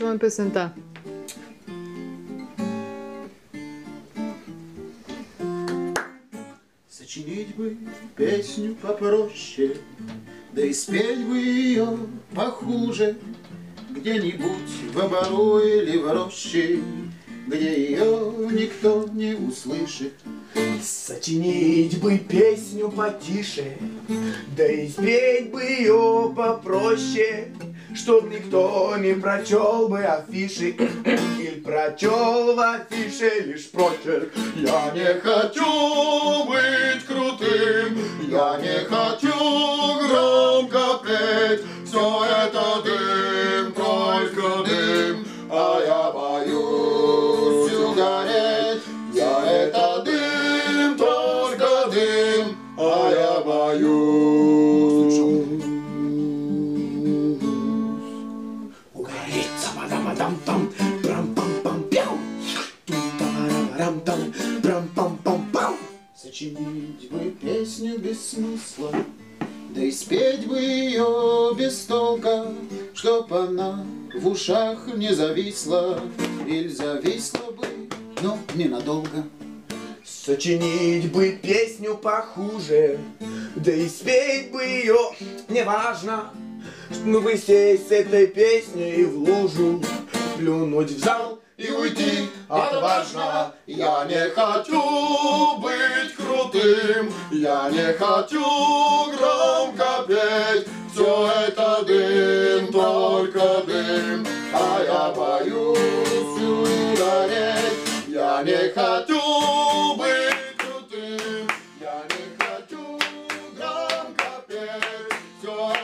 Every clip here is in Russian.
Вам писанта? Сочинить бы песню попроще, Да и спеть бы ее похуже, Где-нибудь в обору или в роще, Где ее никто не услышит. Сочинить бы песню потише, да и спеть бы ее попроще, Чтоб никто не прочел бы афиши. Или прочел в афише лишь прочерк. Я не хочу быть крутым, я не хочу громко петь. Все это дым, только дым, а я боюсь угореть. Я это дым, только дым, а я боюсь Тум-тарарам-там, прам-пам-пам-пау Сочинить бы песню без смысла, Да и спеть бы ее без толка, Чтоб она в ушах не зависла, Или зависла бы, но ненадолго. Сочинить бы песню похуже, да и спеть бы ее неважно, ну бы сесть с этой песней в лужу, плюнуть в зал и уйти отважно. Я не хочу быть крутым, я не хочу громко петь, все это дым, только дым, а я боюсь удареть. Я не хочу быть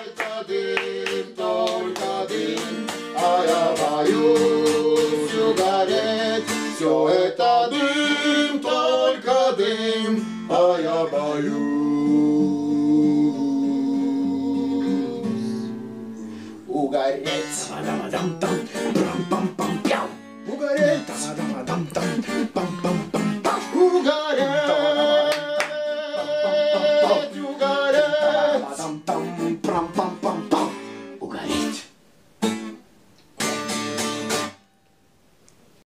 это дым, только дым, а я Ayabayus. Ugaret. Ugaret. Ugaret.